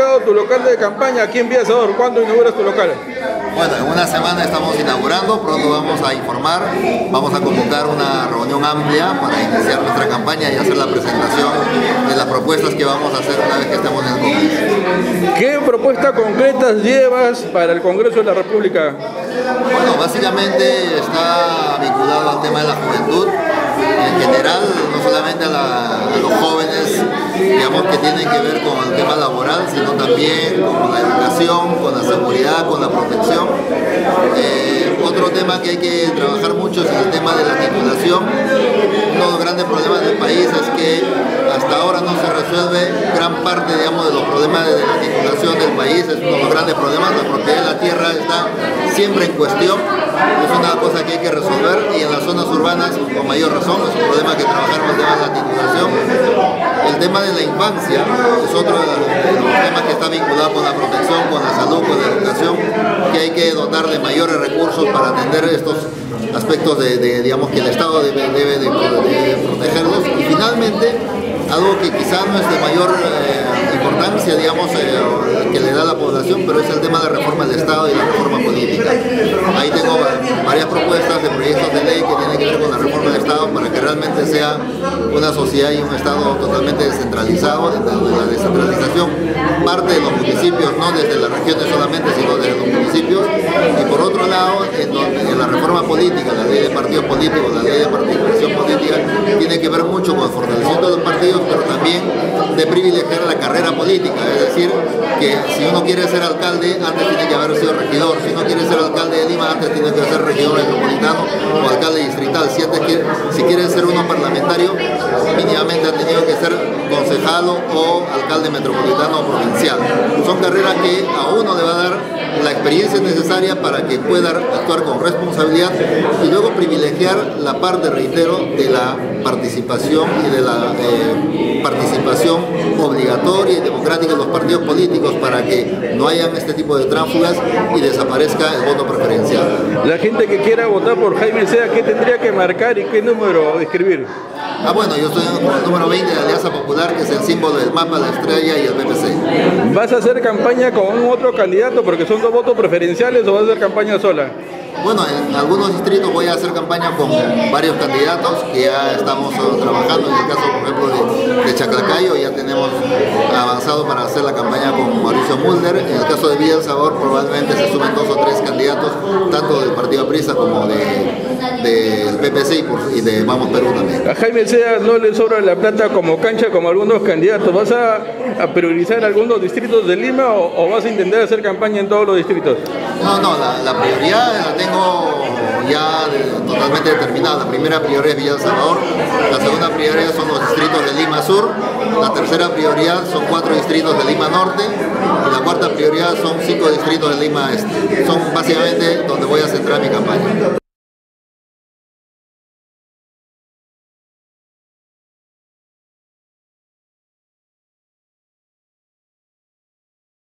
ubicado tu local de campaña aquí en Villa Salvador? ¿Cuándo inauguras tu local? Bueno, en una semana estamos inaugurando, pronto vamos a informar, vamos a convocar una reunión amplia para iniciar nuestra campaña y hacer la presentación de las propuestas que vamos a hacer una vez que estemos en el Congreso. ¿Qué propuestas concretas llevas para el Congreso de la República? Bueno, básicamente está vinculado al tema de la juventud, en general, no solamente a, los jóvenes, digamos, que tienen que ver con el tema laboral, sino también con la educación, con la seguridad, con la protección. Eh, otro tema que hay que trabajar mucho es el tema de la titulación. Uno de los grandes problemas del país es que hasta ahora no se resuelve gran parte, digamos, de los problemas de la titulación del país. Es uno de los grandes problemas. La propiedad de la tierra está siempre en cuestión. Es una cosa que hay que resolver y en las zonas urbanas, con mayor razón, es un problema que trabajar el tema de la titulación. El tema de la infancia es otro de los, temas que está vinculado con la protección, con la salud, con la educación, que hay que dotar de mayores recursos para atender estos aspectos de, digamos, que el Estado debe, de, protegerlos. Y finalmente, algo que quizás no es de mayor eh, importancia, digamos, eh, que le da a la población, pero es el tema de reforma del Estado y la reforma política. Ahí tengo varias propuestas de proyectos de ley que tienen que ver con la reforma del Estado para que realmente sea una sociedad y un Estado totalmente descentralizado, donde la descentralización parte de los municipios, no desde las regiones solamente, sino desde los municipios, y por otro lado, en, donde, la reforma política, la ley de partidos políticos, la ley de participación política, tiene que ver mucho con el fortalecimiento de los partidos, pero también de privilegiar la carrera política, es decir, que si uno quiere ser alcalde, antes tiene que haber sido regidor, si uno quiere ser alcalde de Lima, antes tiene que ser regidor metropolitano o alcalde distrital, si, quiere ser uno parlamentario, mínimamente ha tenido que ser concejalo o alcalde metropolitano o provincial. Son carreras que a uno le va a dar la experiencia necesaria para que pueda actuar con responsabilidad y luego privilegiar la parte, reitero, de la participación y de la participación obligatoria y democrática de los partidos políticos para que no hayan este tipo de tránsfugas y desaparezca el voto preferencial. La gente que quiera votar por Jaime Sea, ¿qué tendría que marcar y qué número escribir? Ah, bueno, yo estoy en el número 20 de Alianza Popular, que es el símbolo del mapa, la estrella y el PPC. ¿Vas a hacer campaña con un otro candidato porque son dos votos preferenciales o vas a hacer campaña sola? Bueno, en algunos distritos voy a hacer campaña con varios candidatos que ya estamos trabajando. En el caso, por ejemplo, de, Chaclacayo, ya tenemos avanzado para hacer la campaña con Mauricio Mulder. En el caso de Villa El Sabor, probablemente se sumen dos o tres candidatos, tanto del Partido Prisa como del PPC y, de Vamos Perú también. A Jaime Sea no le sobra la plata como cancha como algunos candidatos. ¿Vas a, priorizar algunos distritos de Lima o, vas a intentar hacer campaña en todos los distritos? No, no, la, la prioridad totalmente determinada. La primera prioridad es Villa Salvador, la segunda prioridad son los distritos de Lima Sur, la tercera prioridad son cuatro distritos de Lima Norte y la cuarta prioridad son cinco distritos de Lima Este. Son básicamente donde voy a centrar mi campaña.